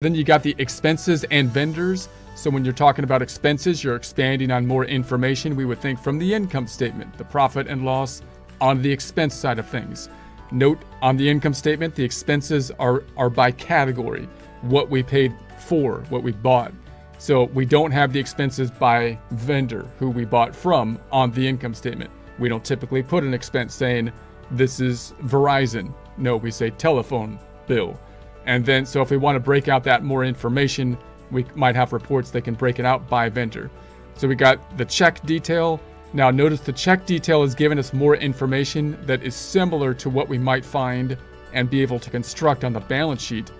Then you got the expenses and vendors. So when you're talking about expenses, you're expanding on more information we would think from the income statement, the profit and loss on the expense side of things. Note on the income statement, the expenses are, are by category, what we paid for, what we bought. So we don't have the expenses by vendor, who we bought from, on the income statement. We don't typically put an expense saying, this is Verizon. No, we say telephone bill. And then, so if we want to break out that more information, we might have reports that can break it out by vendor. So we got the check detail. Now notice the check detail is giving us more information that is similar to what we might find and be able to construct on the balance sheet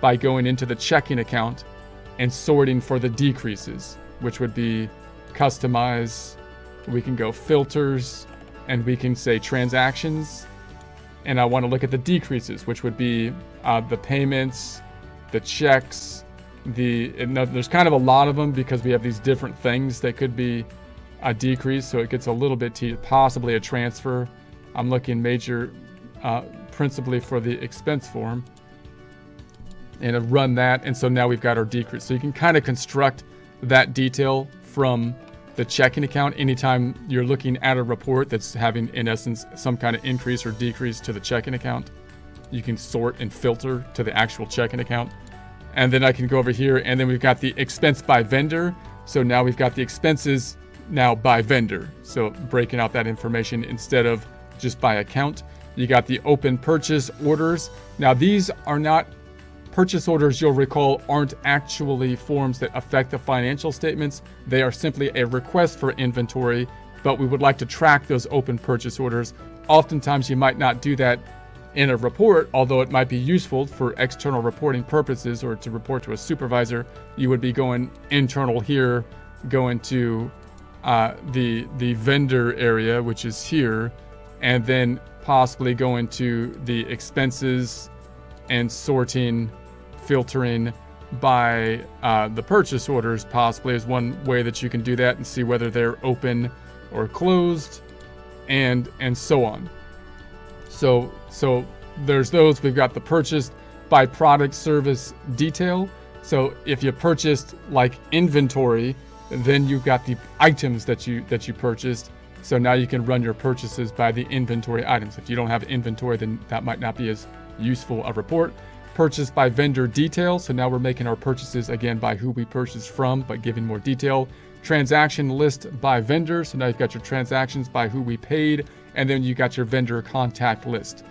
by going into the checking account and sorting for the decreases, which would be customize. We can go filters and we can say transactions and I want to look at the decreases, which would be uh, the payments, the checks, the there's kind of a lot of them because we have these different things that could be a decrease, so it gets a little bit to possibly a transfer. I'm looking major, uh, principally for the expense form, and run that, and so now we've got our decrease. So you can kind of construct that detail from the checking account anytime you're looking at a report that's having, in essence, some kind of increase or decrease to the checking account. You can sort and filter to the actual checking account. And then I can go over here and then we've got the expense by vendor. So now we've got the expenses now by vendor. So breaking out that information instead of just by account. You got the open purchase orders. Now these are not Purchase orders, you'll recall, aren't actually forms that affect the financial statements. They are simply a request for inventory, but we would like to track those open purchase orders. Oftentimes, you might not do that in a report, although it might be useful for external reporting purposes or to report to a supervisor. You would be going internal here, going to uh, the the vendor area, which is here, and then possibly going to the expenses and sorting, filtering by uh, the purchase orders possibly is one way that you can do that and see whether they're open or closed and and so on. So so there's those. We've got the purchased by product service detail. So if you purchased like inventory, then you've got the items that you that you purchased. So now you can run your purchases by the inventory items. If you don't have inventory, then that might not be as useful a report. Purchased by vendor detail. So now we're making our purchases again by who we purchased from, but giving more detail. Transaction list by vendor. So now you've got your transactions by who we paid, and then you got your vendor contact list.